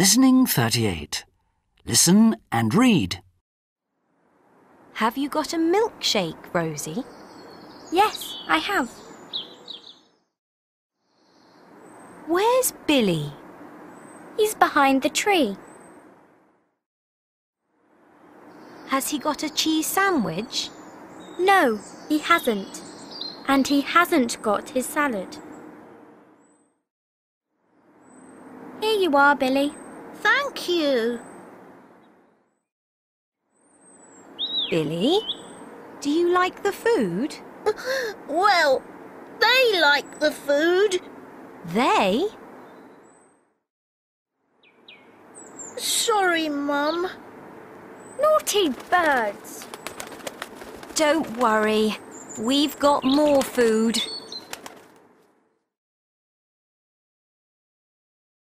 Listening 38. Listen and read. Have you got a milkshake, Rosie? Yes, I have. Where's Billy? He's behind the tree. Has he got a cheese sandwich? No, he hasn't. And he hasn't got his salad. Here you are, Billy. Thank you. Billy, do you like the food? Well, they like the food. They? Sorry, Mum. Naughty birds. Don't worry. We've got more food.